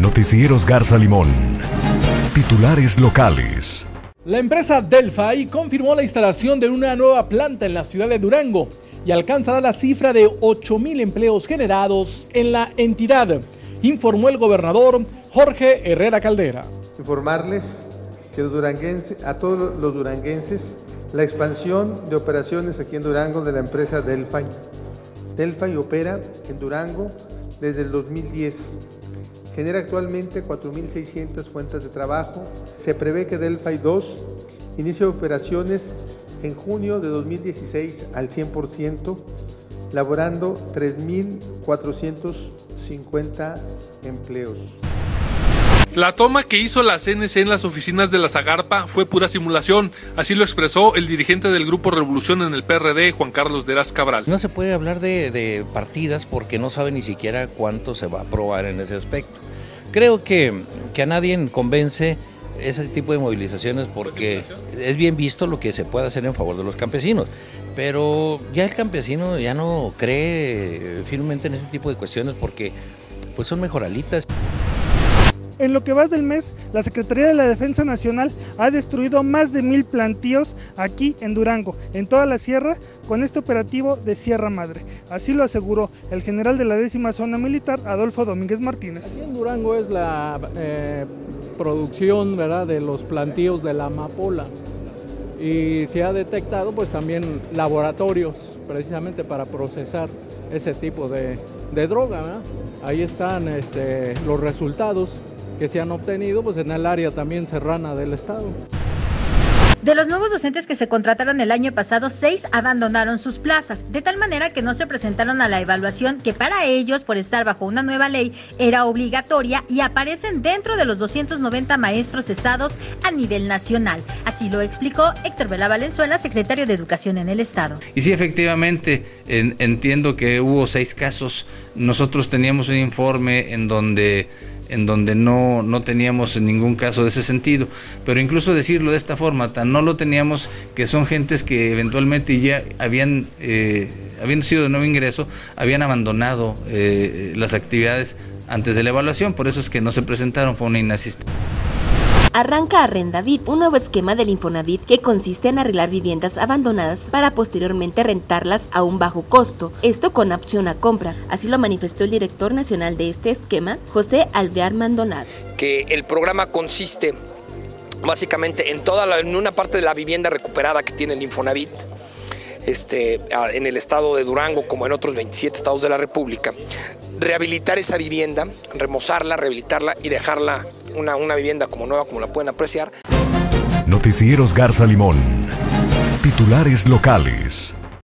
Noticieros Garza Limón. Titulares locales. La empresa Delphi confirmó la instalación de una nueva planta en la ciudad de Durango y alcanzará la cifra de 8.000 empleos generados en la entidad, informó el gobernador Jorge Herrera Caldera. Informarles que a todos los duranguenses la expansión de operaciones aquí en Durango de la empresa Delphi. Delphi opera en Durango desde el 2010. Genera actualmente 4.600 fuentes de trabajo. Se prevé que Delphi 2 inicie operaciones en junio de 2016 al 100%, laborando 3.450 empleos. La toma que hizo la CNC en las oficinas de la Zagarpa fue pura simulación, así lo expresó el dirigente del Grupo Revolución en el PRD, Juan Carlos Deras Cabral. No se puede hablar de, partidas porque no sabe ni siquiera cuánto se va a aprobar en ese aspecto. Creo que, que a nadie convence ese tipo de movilizaciones porque es bien visto lo que se puede hacer en favor de los campesinos. Pero ya el campesino ya no cree firmemente en ese tipo de cuestiones porque pues son mejoralitas. En lo que va del mes, la Secretaría de la Defensa Nacional ha destruido más de mil plantíos aquí en Durango, en toda la sierra, con este operativo de Sierra Madre. Así lo aseguró el general de la décima zona militar, Adolfo Domínguez Martínez. En Durango es la eh, producción ¿verdad? de los plantíos de la amapola y se ha detectado pues también laboratorios precisamente para procesar ese tipo de, droga. Ahí están este, los resultados que se han obtenido pues, en el área también serrana del estado. De los nuevos docentes que se contrataron el año pasado, seis abandonaron sus plazas, de tal manera que no se presentaron a la evaluación que para ellos, por estar bajo una nueva ley, era obligatoria y aparecen dentro de los 290 maestros cesados a nivel nacional. Así lo explicó Héctor Vela Valenzuela, secretario de Educación en el Estado. Y sí, efectivamente, entiendo que hubo seis casos. Nosotros teníamos un informe en donde en donde no, no teníamos ningún caso de ese sentido. Pero incluso decirlo de esta forma, tan no lo teníamos que son gentes que eventualmente ya habían, eh, habiendo sido de nuevo ingreso, habían abandonado eh, las actividades antes de la evaluación, por eso es que no se presentaron, fue una inasistencia. Arranca Arrendavit, un nuevo esquema del Infonavit que consiste en arreglar viviendas abandonadas para posteriormente rentarlas a un bajo costo, esto con opción a compra. Así lo manifestó el director nacional de este esquema, José Alvear Mandonado. Que el programa consiste básicamente en toda en una parte de la vivienda recuperada que tiene el Infonavit. Este, en el estado de Durango como en otros 27 estados de la República, rehabilitar esa vivienda, remozarla, rehabilitarla y dejarla una, una vivienda como nueva, como la pueden apreciar. Noticieros Garza Limón. Titulares locales.